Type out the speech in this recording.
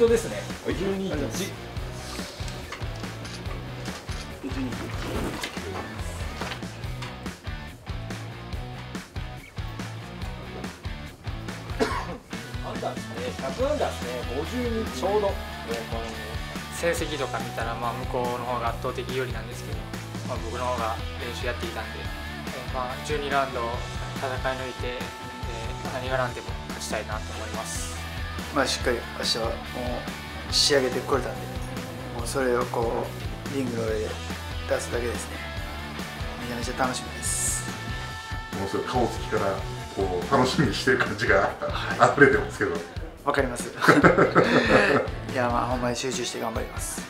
トですね。はい。12.1アンダーですね。100アンダーですね。52ちょうど。成績とか見たら、まあ、向こうの方が圧倒的有利なんですけど、まあ、僕の方が練習やっていたんで、えーまあ、12ラウンド戦い抜いて、えー何が何でも勝ちたいなと思います。まあ、しっかり明日はもう仕上げてこれたんでもうそれをこうリングの上で出すだけですね。めちゃめちゃ楽しみです。ものすごい顔つきからこう楽しみにしてる感じがは溢れてますけど、わかります。いやまあほんまに集中して頑張ります